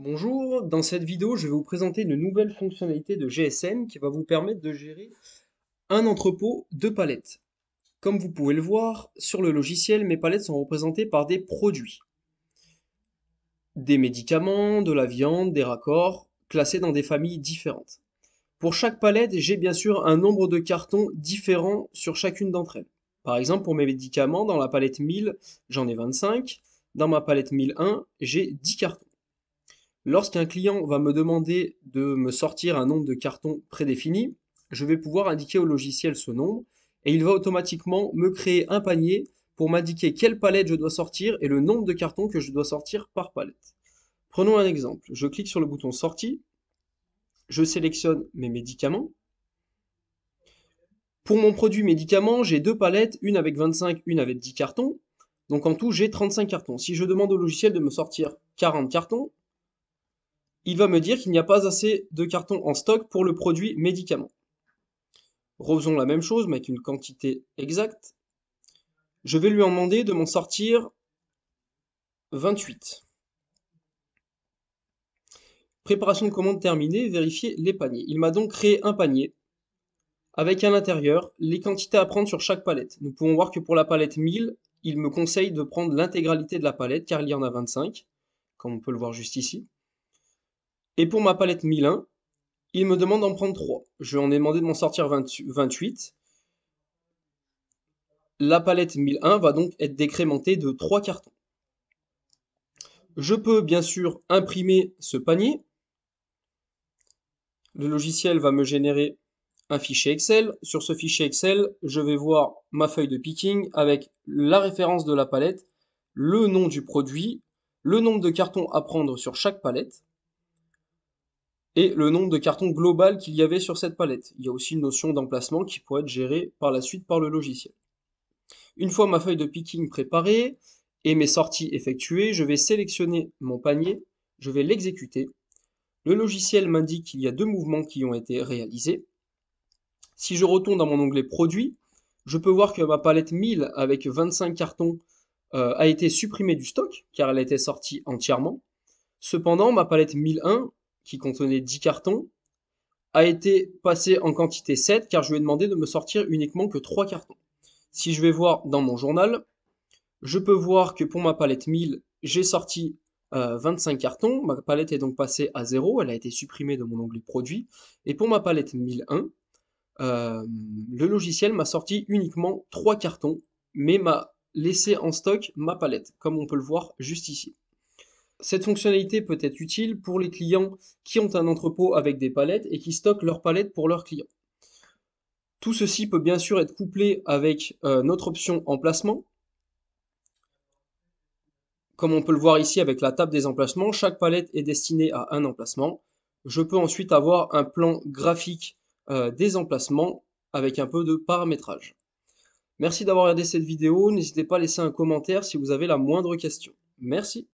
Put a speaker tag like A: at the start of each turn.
A: Bonjour, dans cette vidéo, je vais vous présenter une nouvelle fonctionnalité de GSM qui va vous permettre de gérer un entrepôt de palettes. Comme vous pouvez le voir, sur le logiciel, mes palettes sont représentées par des produits. Des médicaments, de la viande, des raccords, classés dans des familles différentes. Pour chaque palette, j'ai bien sûr un nombre de cartons différents sur chacune d'entre elles. Par exemple, pour mes médicaments, dans la palette 1000, j'en ai 25. Dans ma palette 1001, j'ai 10 cartons. Lorsqu'un client va me demander de me sortir un nombre de cartons prédéfini, je vais pouvoir indiquer au logiciel ce nombre et il va automatiquement me créer un panier pour m'indiquer quelle palette je dois sortir et le nombre de cartons que je dois sortir par palette. Prenons un exemple. Je clique sur le bouton sortie, je sélectionne mes médicaments. Pour mon produit médicament, j'ai deux palettes, une avec 25, une avec 10 cartons. Donc en tout, j'ai 35 cartons. Si je demande au logiciel de me sortir 40 cartons, il va me dire qu'il n'y a pas assez de cartons en stock pour le produit médicament. Refaisons la même chose, mais avec une quantité exacte. Je vais lui en demander de m'en sortir 28. Préparation de commande terminée, vérifier les paniers. Il m'a donc créé un panier avec à l'intérieur les quantités à prendre sur chaque palette. Nous pouvons voir que pour la palette 1000, il me conseille de prendre l'intégralité de la palette car il y en a 25, comme on peut le voir juste ici. Et pour ma palette 1001, il me demande d'en prendre 3. Je lui en ai demandé de m'en sortir 28. La palette 1001 va donc être décrémentée de 3 cartons. Je peux bien sûr imprimer ce panier. Le logiciel va me générer un fichier Excel. Sur ce fichier Excel, je vais voir ma feuille de picking avec la référence de la palette, le nom du produit, le nombre de cartons à prendre sur chaque palette et le nombre de cartons global qu'il y avait sur cette palette. Il y a aussi une notion d'emplacement qui pourrait être gérée par la suite par le logiciel. Une fois ma feuille de picking préparée et mes sorties effectuées, je vais sélectionner mon panier, je vais l'exécuter. Le logiciel m'indique qu'il y a deux mouvements qui ont été réalisés. Si je retourne dans mon onglet Produits, je peux voir que ma palette 1000 avec 25 cartons euh, a été supprimée du stock, car elle a été sortie entièrement. Cependant, ma palette 1001 qui contenait 10 cartons, a été passé en quantité 7 car je lui ai demandé de me sortir uniquement que 3 cartons. Si je vais voir dans mon journal, je peux voir que pour ma palette 1000, j'ai sorti 25 euh, cartons. Ma palette est donc passée à 0, elle a été supprimée de mon onglet produit. Et pour ma palette 1001, euh, le logiciel m'a sorti uniquement 3 cartons, mais m'a laissé en stock ma palette, comme on peut le voir juste ici. Cette fonctionnalité peut être utile pour les clients qui ont un entrepôt avec des palettes et qui stockent leurs palettes pour leurs clients. Tout ceci peut bien sûr être couplé avec euh, notre option emplacement. Comme on peut le voir ici avec la table des emplacements, chaque palette est destinée à un emplacement. Je peux ensuite avoir un plan graphique euh, des emplacements avec un peu de paramétrage. Merci d'avoir regardé cette vidéo, n'hésitez pas à laisser un commentaire si vous avez la moindre question. Merci.